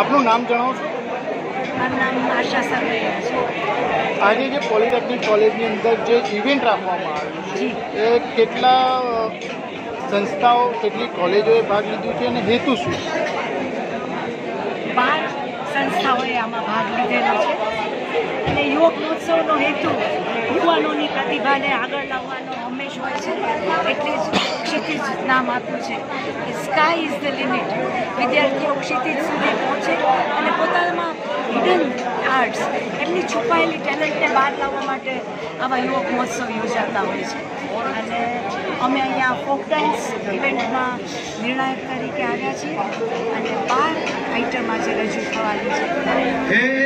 આપનું નામ જણાવશો મારું નામ આશા સરવૈયા છે. આજે જે પોલિટેકનિક કોલેજની અંદર જે ઇવેન્ટ રાખવામાં આવ્યું છે એ કેટલા સંસ્થાઓ કેટલી કોલેજોએ ભાગ લીધું છે અને હેતુ શું બાર સંસ્થાઓએ આમાં ભાગ લીધેલો છે. અને યુવક મહોત્સવનો હેતુ યુવાનોની પ્રતિભાને આગળ લાવવાનો હંમેશ હોય છે. એટલે જ નામ આપ્યું છે કે સ્કાય ઇઝ ધ લિમિટ વિદ્યાર્થીઓ ક્ષિતિજ સુધી પહોંચે અને પોતામાં હિડન આર્ટ્સ એમની છુપાયેલી ટેલેન્ટને બહાર લાવવા માટે આવા યુવક મહોત્સવ યોજાતા હોય છે. અને અમે અહીંયા ફોક ડાન્સ ઇવેન્ટમાં નિર્ણાયક તરીકે આવ્યા છીએ અને બાર આઈટમ આજે રજૂ થવાની છે.